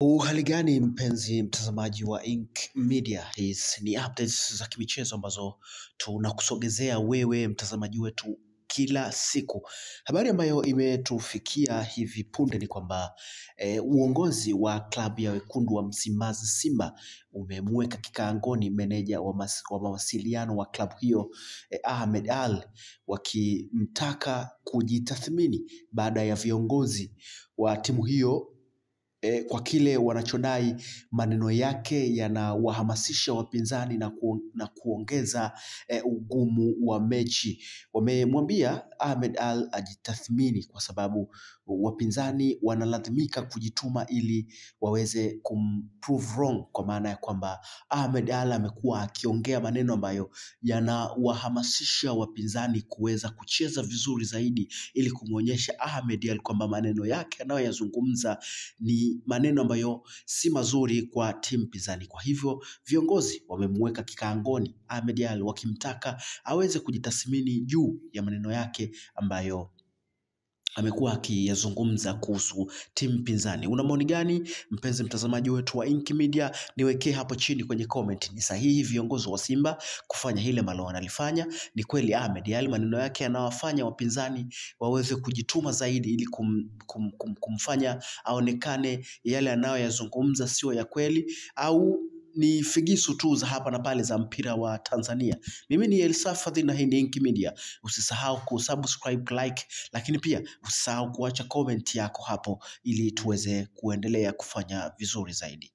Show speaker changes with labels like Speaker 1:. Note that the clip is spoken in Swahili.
Speaker 1: Uhali gani mpenzi mtazamaji wa Ink Media, hizi ni updates za kimichezo ambazo tunakusogezea wewe mtazamaji wetu kila siku. Habari ambayo imetufikia hivi punde ni kwamba e, uongozi wa klabu ya wekundu wa Msimbazi Simba umemweka kikaangoni meneja wa, mas, wa mawasiliano wa klabu hiyo e, Ahmed Ally wakimtaka kujitathmini baada ya viongozi wa timu hiyo eh, kwa kile wanachodai maneno yake yanawahamasisha wapinzani na, ku, na kuongeza eh, ugumu wa mechi. Wamemwambia Ahmed Ally ajitathmini kwa sababu wapinzani wanalazimika kujituma ili waweze kumprove wrong, kwa maana ya kwamba Ahmed Ally amekuwa akiongea maneno ambayo yanawahamasisha wapinzani kuweza kucheza vizuri zaidi ili kumwonyesha Ahmed Ally kwamba maneno yake anayoyazungumza ni maneno ambayo si mazuri kwa timu pinzani. Kwa hivyo viongozi wamemweka kikaangoni Ahmed Ally wakimtaka aweze kujitathmini juu ya maneno yake ambayo amekuwa akiyazungumza kuhusu timu pinzani. Una maoni gani mpenzi mtazamaji wetu wa Ink Media? Niwekee hapo chini kwenye comment. Ni sahihi viongozi wa Simba kufanya hile ambalo wanalifanya? Ni kweli Ahmed Ally maneno yake yanawafanya wapinzani waweze kujituma zaidi ili kum, kum, kum, kumfanya aonekane yale anayoyazungumza sio ya kweli au ni figisu tu za hapa na pale za mpira wa Tanzania. Mimi ni Elsafadhi na hii ni Ink Media. Usisahau kusubscribe, like, lakini pia usisahau kuacha comment yako hapo ili tuweze kuendelea kufanya vizuri zaidi.